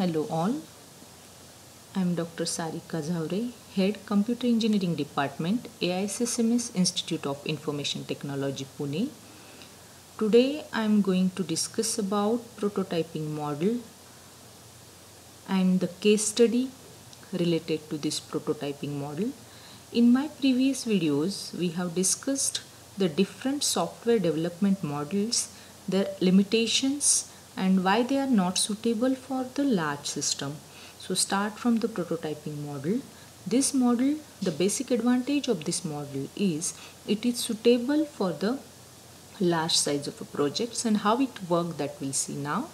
Hello all. I am Dr. Sarika Zaware, Head Computer Engineering Department, AISSMS Institute of Information Technology, Pune. Today I am going to discuss about prototyping model and the case study related to this prototyping model. In my previous videos, we have discussed the different software development models, their limitations and why they are not suitable for the large system. So start from the prototyping model. This model, the basic advantage of this model is it is suitable for the large size of a projects and how it work that we'll see now.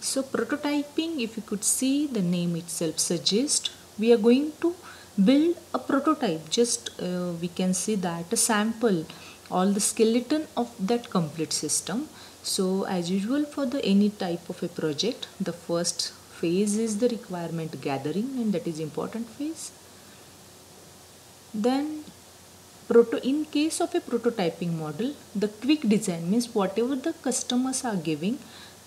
So prototyping, if you could see the name itself suggests, we are going to build a prototype. Just uh, we can see that a sample, all the skeleton of that complete system. So as usual for the any type of a project, the first phase is the requirement gathering and that is important phase. Then proto in case of a prototyping model, the quick design means whatever the customers are giving,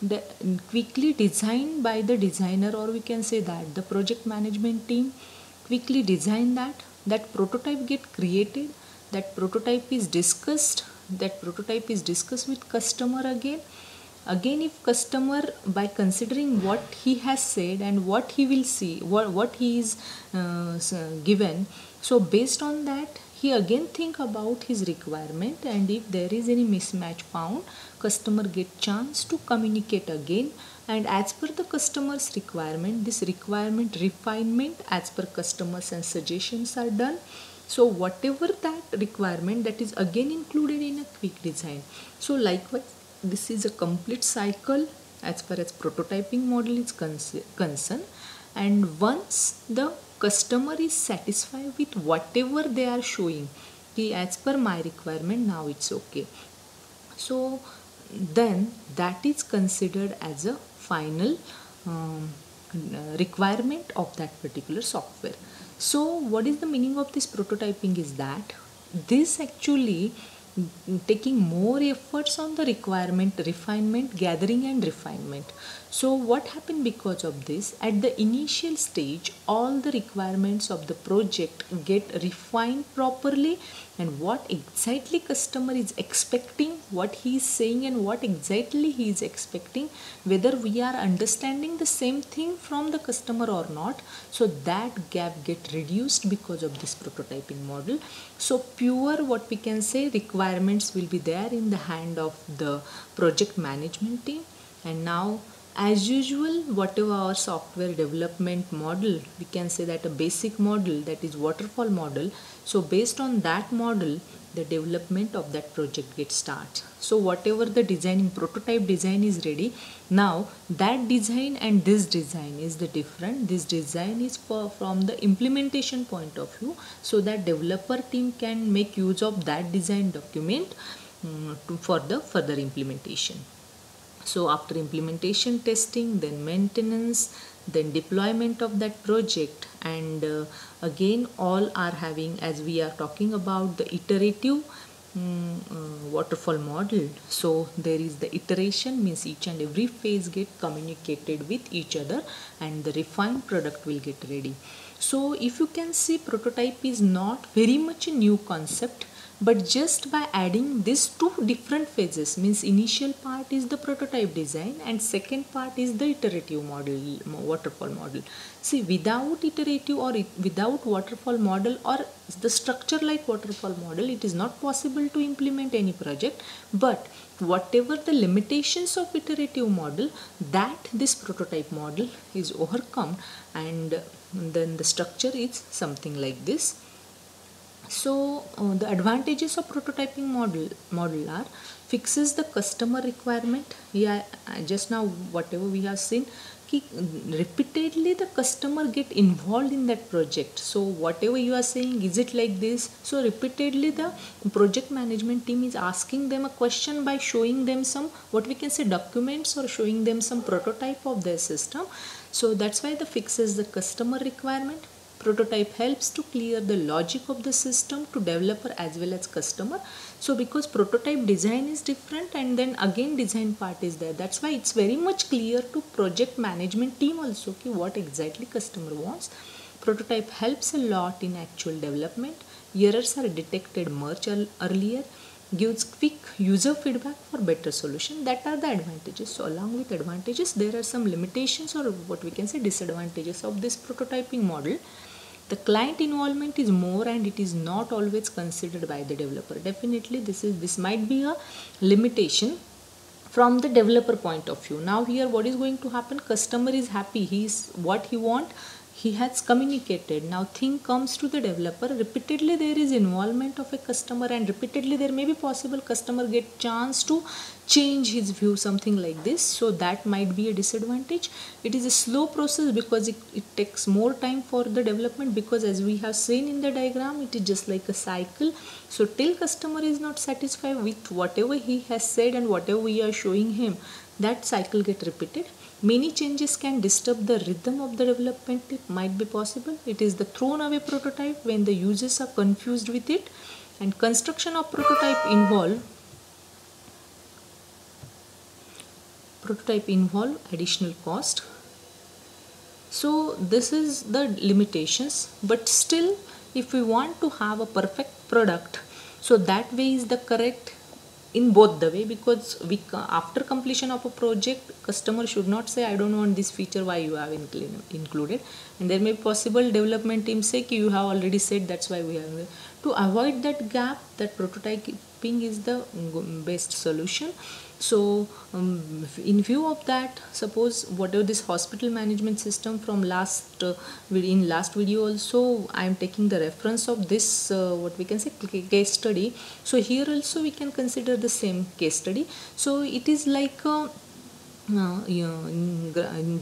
the mm, quickly designed by the designer or we can say that the project management team quickly design that that prototype get created that prototype is discussed that prototype is discussed with customer again. Again if customer by considering what he has said and what he will see what, what he is uh, given so based on that he again think about his requirement and if there is any mismatch found customer get chance to communicate again. And as per the customer's requirement this requirement refinement as per customers and suggestions are done so whatever that requirement that is again included in a quick design. So likewise this is a complete cycle as far as prototyping model is concerned. And once the customer is satisfied with whatever they are showing he as per my requirement now it's okay. So then that is considered as a final um, requirement of that particular software so what is the meaning of this prototyping is that this actually taking more efforts on the requirement refinement gathering and refinement. So what happened because of this? At the initial stage all the requirements of the project get refined properly and what exactly customer is expecting what he is saying and what exactly he is expecting whether we are understanding the same thing from the customer or not. So that gap get reduced because of this prototyping model. So pure what we can say requirements will be there in the hand of the project management team. And now as usual whatever our software development model we can say that a basic model that is waterfall model. So based on that model the development of that project gets started so whatever the designing prototype design is ready now that design and this design is the different. This design is for from the implementation point of view so that developer team can make use of that design document um, to, for the further implementation so after implementation testing then maintenance then deployment of that project and uh, again all are having as we are talking about the iterative um, uh, waterfall model. So there is the iteration means each and every phase get communicated with each other and the refined product will get ready. So if you can see prototype is not very much a new concept but just by adding these two different phases means initial part is the prototype design and second part is the iterative model waterfall model. See without iterative or without waterfall model or the structure like waterfall model it is not possible to implement any project. But whatever the limitations of iterative model that this prototype model is overcome and then the structure is something like this so uh, the advantages of prototyping model model are fixes the customer requirement. Yeah just now whatever we have seen ki, repeatedly the customer get involved in that project. So whatever you are saying is it like this? So repeatedly the project management team is asking them a question by showing them some what we can say documents or showing them some prototype of their system. So that's why the fixes the customer requirement prototype helps to clear the logic of the system to developer as well as customer. So because prototype design is different and then again design part is there. That's why it's very much clear to project management team also what exactly customer wants. Prototype helps a lot in actual development. Errors are detected much earlier gives quick user feedback for better solution. That are the advantages. So along with advantages there are some limitations or what we can say disadvantages of this prototyping model the client involvement is more and it is not always considered by the developer. Definitely this is this might be a limitation from the developer point of view. Now here what is going to happen? Customer is happy. He is what he want he has communicated. Now thing comes to the developer. Repeatedly there is involvement of a customer and repeatedly there may be possible customer get chance to change his view something like this. So that might be a disadvantage. It is a slow process because it, it takes more time for the development because as we have seen in the diagram it is just like a cycle. So till customer is not satisfied with whatever he has said and whatever we are showing him that cycle get repeated Many changes can disturb the rhythm of the development. It might be possible. It is the thrown away prototype when the users are confused with it and construction of prototype involve prototype involve additional cost. So this is the limitations but still if we want to have a perfect product so that way is the correct in both the way because we after completion of a project customer should not say i don't want this feature why you have included? And there may be possible development team say you have already said that's why we have to avoid that gap that prototyping is the mm, best solution so um, in view of that suppose whatever this hospital management system from last uh, in last video also i am taking the reference of this uh, what we can say case study. So here also we can consider the same case study. So it is like uh,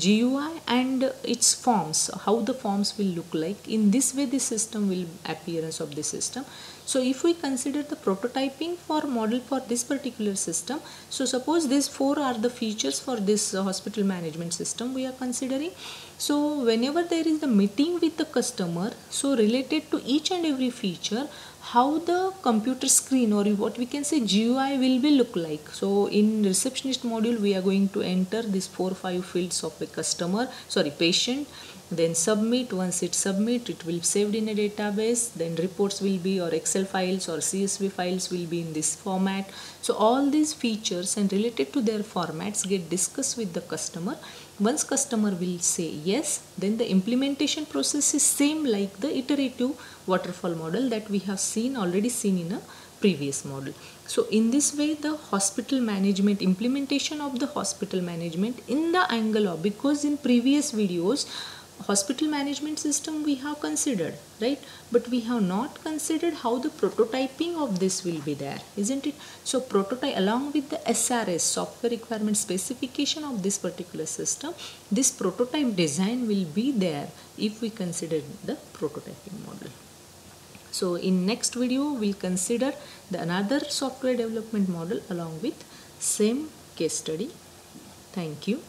GUI and its forms how the forms will look like. In this way the system will appearance of the system. So if we consider the prototyping for model for this particular system so suppose these four are the features for this hospital management system we are considering. So whenever there is the meeting with the customer so related to each and every feature how the computer screen or what we can say GUI will be look like. So in receptionist module we are going to enter these four five fields of a customer sorry patient then submit. Once it submit it will be saved in a database. Then reports will be or excel files or csv files will be in this format. So all these features and related to their formats get discussed with the customer. Once customer will say yes then the implementation process is same like the iterative waterfall model that we have seen already seen in a previous model. So in this way the hospital management implementation of the hospital management in the angle of because in previous videos hospital management system we have considered right? But we have not considered how the prototyping of this will be there isn't it? So prototype along with the srs software requirement specification of this particular system this prototype design will be there if we consider the prototyping model so in next video we'll consider the another software development model along with same case study. Thank you